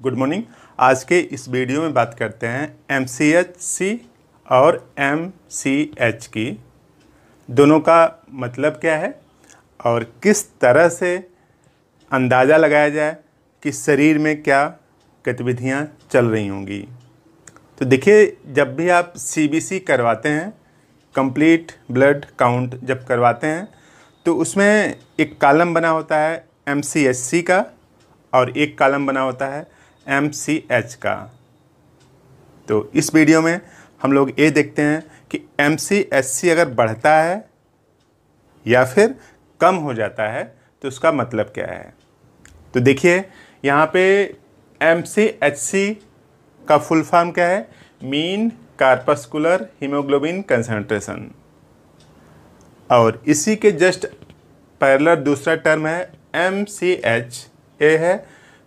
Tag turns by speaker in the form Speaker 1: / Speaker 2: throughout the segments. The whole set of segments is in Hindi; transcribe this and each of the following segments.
Speaker 1: Good morning. आज के इस वीडियो में बात करते हैं एम और एमसीएच की। दोनों का मतलब क्या है और किस तरह से अंदाज़ा लगाया जाए कि शरीर में क्या गतिविधियाँ चल रही होंगी। तो देखिए, जब भी आप सीबीसी करवाते हैं कंप्लीट ब्लड काउंट जब करवाते हैं तो उसमें एक कॉलम बना होता है एम का और एक कॉलम बना होता है एम सी एच का। तो इस वीडियो में हम लोग ये देखते हैं कि एम सी एच सी अगर बढ़ता है या फिर कम हो जाता है तो उसका मतलब क्या है? तो देखिए, यहाँ पे एम सी एच सी का फुल फॉर्म क्या है? Mean corpuscular haemoglobin concentration. और इसी के जस्ट पैरलर दूसरा टर्म है एम सी एच ए है।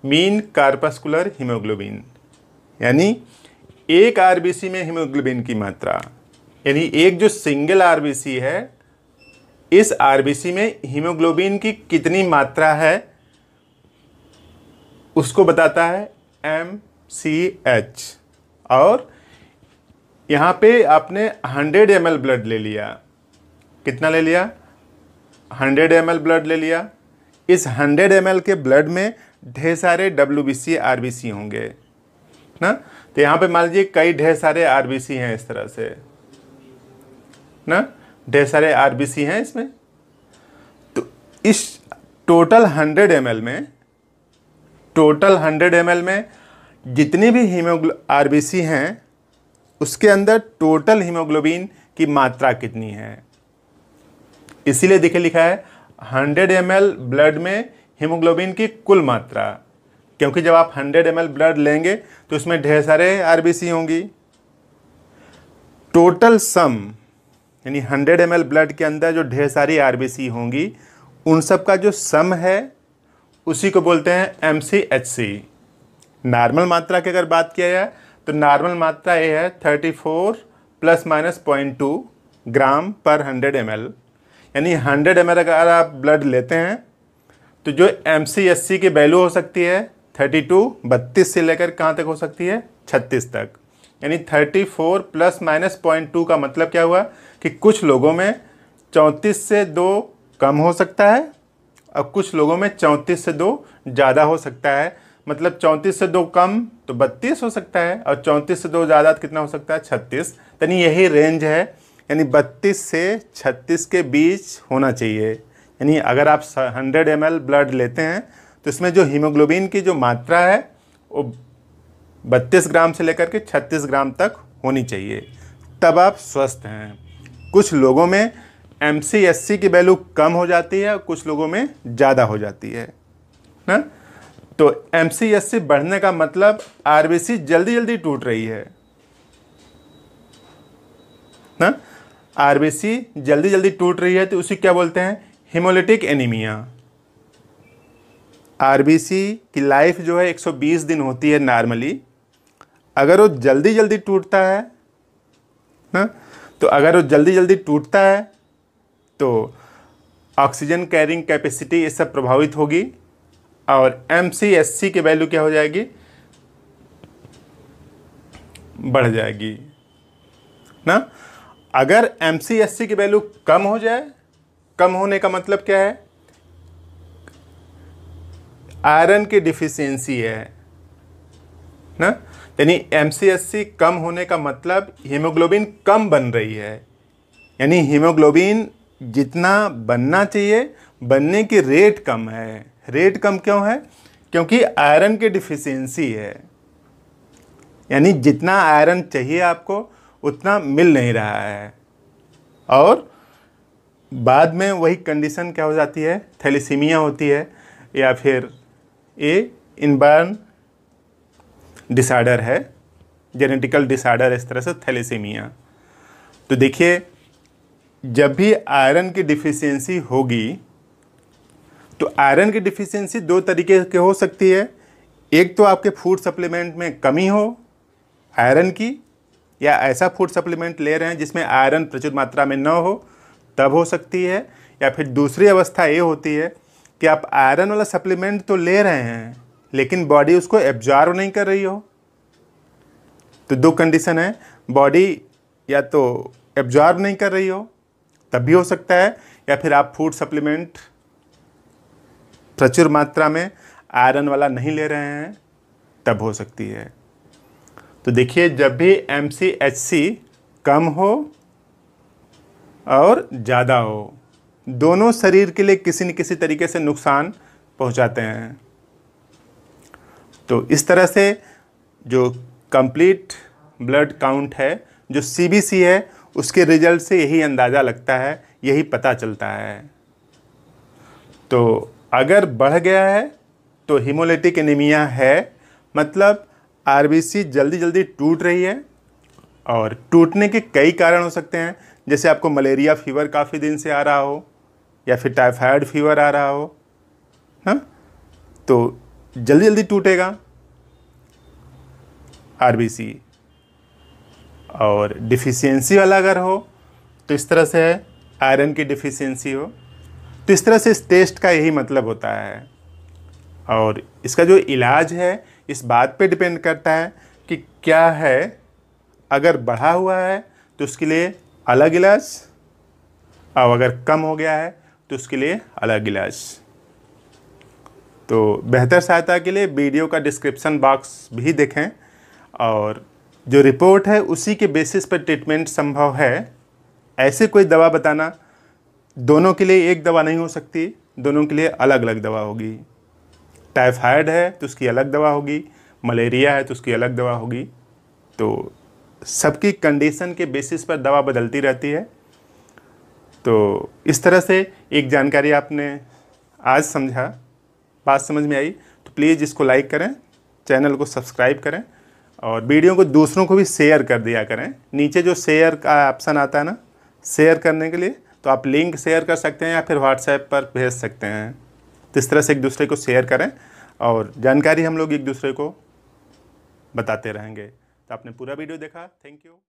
Speaker 1: मीन कार्पस्कुलर हीमोग्लोबिन यानी एक आरबीसी में हीमोग्लोबिन की मात्रा। यानी एक जो सिंगल आरबीसी है, इस आरबीसी में हीमोग्लोबिन की कितनी मात्रा है, उसको बताता है एम सी एच और यहाँ पे आपने 100 एम ब्लड ले लिया। कितना ले लिया? 100 एम ब्लड ले लिया। इस 100 एम के ब्लड में ढेर सारे W B C R B C होंगे, ना? तो यहाँ पे मान लीजिए कई ढेर सारे आर बी सी हैं इस तरह से, ना? ढेर सारे आर बी सी हैं इसमें। तो इस टोटल 100 एम में टोटल 100 एम में जितनी भी हीमोग्लो आर बी सी हैं, उसके अंदर टोटल हीमोग्लोबिन की मात्रा कितनी है? इसीलिए देखे लिखा है 100 एम ब्लड में हीमोग्लोबिन की कुल मात्रा, क्योंकि जब आप 100 एम ब्लड लेंगे तो उसमें ढेर सारे आरबीसी होंगी। टोटल सम, यानी 100 एम ब्लड के अंदर जो ढेर सारी आरबीसी होंगी, उन सब का जो सम है, उसी को बोलते हैं एमसीएचसी नॉर्मल मात्रा की अगर बात किया जाए तो नॉर्मल मात्रा ये है 34 plus minus point two gram per 100 M यानी 100 एम अगर आप ब्लड लेते हैं तो जो एम सी की वैल्यू हो सकती है 32 बत्तीस से लेकर कहाँ तक हो सकती है? 36 तक। यानी 34 प्लस माइनस पॉइंट टू का मतलब क्या हुआ? कि कुछ लोगों में चौंतीस से दो कम हो सकता है और कुछ लोगों में चौंतीस से दो ज़्यादा हो सकता है। मतलब चौंतीस से दो कम तो बत्तीस हो सकता है और चौंतीस से दो ज़्यादा तो कितना हो सकता है? छत्तीस। यानी यही रेंज है। यानी बत्तीस से छत्तीस के बीच होना चाहिए। यानी अगर आप हंड्रेड एम ब्लड लेते हैं तो इसमें जो हीमोग्लोबिन की जो मात्रा है, वो बत्तीस ग्राम से लेकर के छत्तीस ग्राम तक होनी चाहिए। तब आप स्वस्थ हैं। कुछ लोगों में एमसीएससी की वैल्यू कम हो जाती है और कुछ लोगों में ज़्यादा हो जाती है, ना? तो एमसीएससी बढ़ने का मतलब आरबीसी जल्दी जल्दी टूट रही है, ना? आरबीसी जल्दी जल्दी टूट रही है तो उसी क्या बोलते हैं? हिमोलिटिक एनीमिया आरबीसी की लाइफ जो है 120 दिन होती है नॉर्मली अगर वो जल्दी जल्दी टूटता है, ना तो अगर वो जल्दी जल्दी टूटता है तो ऑक्सीजन कैरिंग कैपेसिटी ये सब प्रभावित होगी और एम सी एस सी की वैल्यू क्या हो जाएगी? बढ़ जाएगी, ना? अगर एम सी एस सी की वैल्यू कम हो जाए कम होने का मतलब क्या है? आयरन की डिफिशियंसी है। ना? यानी एम सी एस सी कम होने का मतलब हीमोग्लोबिन कम बन रही है। यानी हीमोग्लोबिन जितना बनना चाहिए, बनने की रेट कम है। रेट कम क्यों है? क्योंकि आयरन की डिफिशियंसी है। यानी जितना आयरन चाहिए आपको, उतना मिल नहीं रहा है। और बाद में वही कंडीशन क्या हो जाती है? थैलीसीमिया होती है या फिर ए इनबर्न डिसऑर्डर है जेनेटिकल डिसऑर्डर इस तरह से थैलीसीमिया तो देखिए, जब भी आयरन की डिफिशियंसी होगी तो आयरन की डिफिशियंसी दो तरीके के हो सकती है। एक तो आपके फ़ूड सप्लीमेंट में कमी हो आयरन की, या ऐसा फ़ूड सप्लीमेंट ले रहे हैं जिसमें आयरन प्रचुर मात्रा में न हो तब हो सकती है, या फिर दूसरी अवस्था ये होती है कि आप आयरन वाला सप्लीमेंट तो ले रहे हैं, लेकिन बॉडी उसको एब्जॉर्व नहीं कर रही हो। तो दो कंडीशन है, बॉडी या तो एब्जॉर्ब नहीं कर रही हो, तब भी हो सकता है, या फिर आप फ़ूड सप्लीमेंट प्रचुर मात्रा में आयरन वाला नहीं ले रहे हैं, तब हो सकती है। तो देखिए, जब भी एम सी एच सी कम हो और ज़्यादा हो। दोनों शरीर के लिए किसी न किसी तरीके से नुकसान पहुंचाते हैं। तो इस तरह से जो कंप्लीट ब्लड काउंट है, जो सीबीसी है, उसके रिज़ल्ट से यही अंदाज़ा लगता है, यही पता चलता है। तो अगर बढ़ गया है तो हीमोलिटिक एनीमिया है मतलब आरबीसी जल्दी जल्दी टूट रही है और टूटने के कई कारण हो सकते हैं। जैसे आपको मलेरिया फीवर काफ़ी दिन से आ रहा हो, या फिर टाइफाइड फीवर आ रहा हो हाँ? तो जल्दी जल्दी टूटेगा आरबीसी और डिफिशियंसी वाला अगर हो तो इस तरह से आयरन की डिफिशियंसी हो। तो इस तरह से इस टेस्ट का यही मतलब होता है। और इसका जो इलाज है, इस बात पे डिपेंड करता है कि क्या है, अगर बढ़ा हुआ है तो उसके लिए अलग इलाज। और अगर कम हो गया है तो उसके लिए अलग इलाज। तो बेहतर सहायता के लिए वीडियो का डिस्क्रिप्शन बॉक्स भी देखें और जो रिपोर्ट है, उसी के बेसिस पर ट्रीटमेंट संभव है। ऐसे कोई दवा बताना दोनों के लिए एक दवा नहीं हो सकती, दोनों के लिए अलग अलग दवा होगी। टाइफाइड है तो उसकी अलग दवा होगी। मलेरिया है तो उसकी अलग दवा होगी। तो सबकी कंडीशन के बेसिस पर दवा बदलती रहती है। तो इस तरह से एक जानकारी आपने आज समझा, बात समझ में आई। तो प्लीज़ इसको लाइक करें चैनल को सब्सक्राइब करें और वीडियो को दूसरों को भी शेयर कर दिया करें। नीचे जो शेयर का ऑप्शन आता है ना शेयर करने के लिए तो आप लिंक शेयर कर सकते हैं या फिर व्हाट्सएप पर भेज सकते हैं। तो इस तरह से एक दूसरे को शेयर करें और जानकारी हम लोग एक दूसरे को बताते रहेंगे। तो आपने पूरा वीडियो देखा। Thank you.